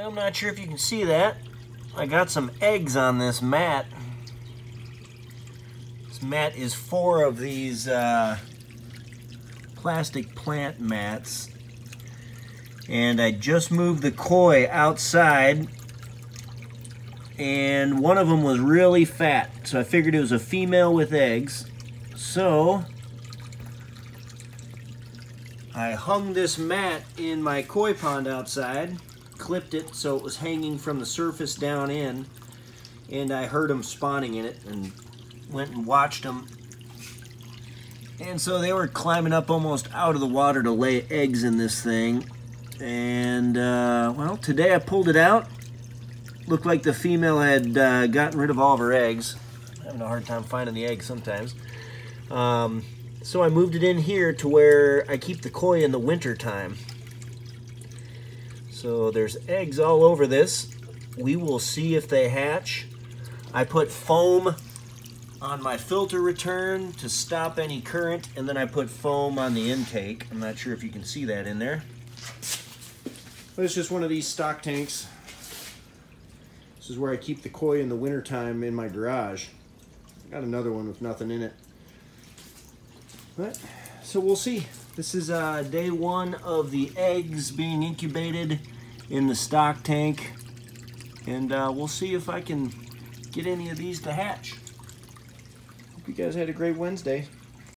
I'm not sure if you can see that. I got some eggs on this mat. This mat is four of these uh, plastic plant mats. And I just moved the koi outside and one of them was really fat. So I figured it was a female with eggs. So I hung this mat in my koi pond outside, clipped it so it was hanging from the surface down in, and I heard them spawning in it and went and watched them. And so they were climbing up almost out of the water to lay eggs in this thing. And, uh, well, today I pulled it out. Looked like the female had uh, gotten rid of all of her eggs. I'm having a hard time finding the eggs sometimes. Um, so I moved it in here to where I keep the koi in the winter time. So there's eggs all over this. We will see if they hatch. I put foam on my filter return to stop any current, and then I put foam on the intake. I'm not sure if you can see that in there. But it's just one of these stock tanks. This is where I keep the koi in the wintertime in my garage. Got another one with nothing in it. But, so we'll see. This is uh, day one of the eggs being incubated in the stock tank. And uh, we'll see if I can get any of these to hatch. Hope you guys had a great Wednesday.